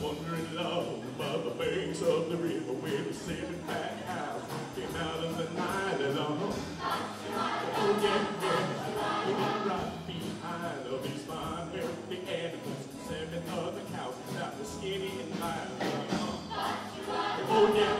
wandering alone by the banks of the river with a sitting back house. Came out in the night and. Oh, yeah, yeah. We were right behind of these fine, healthy animals. Seven other cows, not the skinny and mild. Oh, yeah.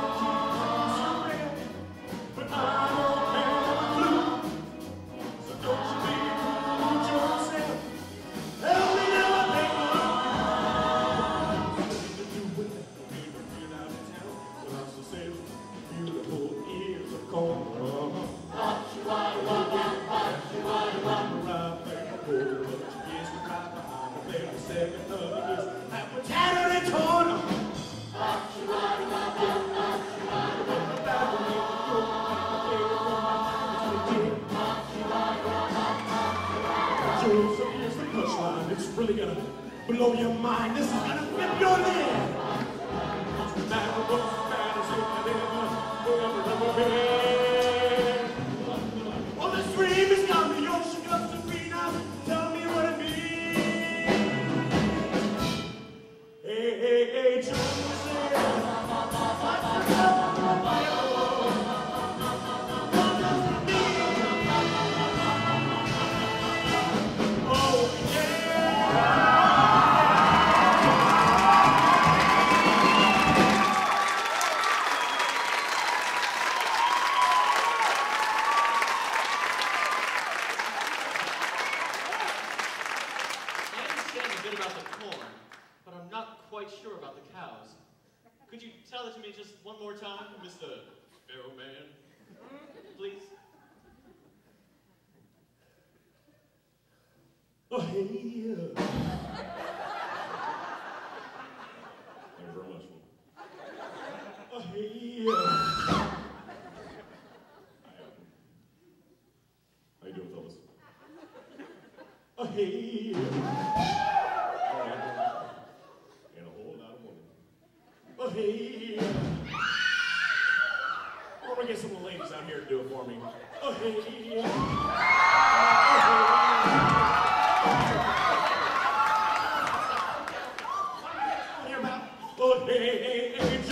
Really gonna blow your mind. This is gonna flip your lid. Could you tell it to me just one more time, Mr. Pharaoh Man? Please? Oh, hey, yeah. Thank you very much. Oh, hey, yeah. How you doing, fellas? Oh, hey, yeah. And a whole lot of women. Oh, hey. I'm gonna get some of the ladies out here to do it for me. Oh, hey, oh, hey, oh, hey, hey,